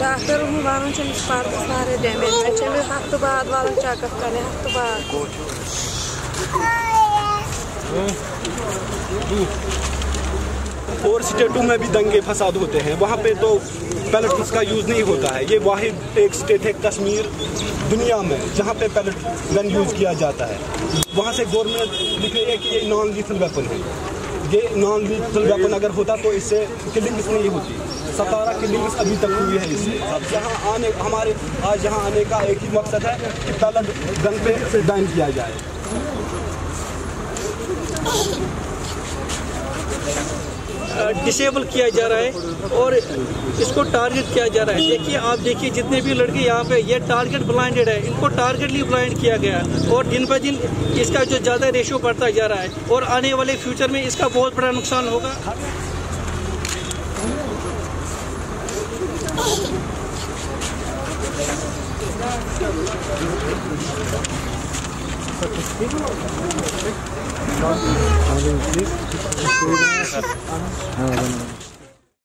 Doctor वन पर्दस वारिया डैमेज मे हफ्त बाद वाल चेकअप कर हफ्त बाद और स्टेटों में भी दंगे फसाद होते हैं। वहाँ पे तो पैलेट का यूज़ नहीं होता है। ये वाहिद एक स्टेट है कश्मीर दुनिया में, जहाँ पे पैलेट गन यूज़ किया जाता है। वहाँ से गवर्नमेंट लिख रही है कि ये नॉन लीथल वेपन है। ये नॉन लीथल वेपन अगर होता तो इससे किलिंग्स नहीं होती। सतारह किलिंग्स अभी तक हुई है इससे। अब यहाँ आने, हमारे, आज यहाँ आने का एक ही मकसद है कि पैलेट गन पे बैन किया जाए। डिसेबल किया जा रहा है और इसको टारगेट किया जा रहा है। देखिए, आप देखिए, जितने भी लड़के यहाँ पे, ये टारगेट ब्लाइंडेड है। इनको टारगेटली ब्लाइंड किया गया है और दिन ब दिन इसका जो ज़्यादा रेशियो बढ़ता जा रहा है और आने वाले फ्यूचर में इसका बहुत बड़ा नुकसान होगा। Ja, genau.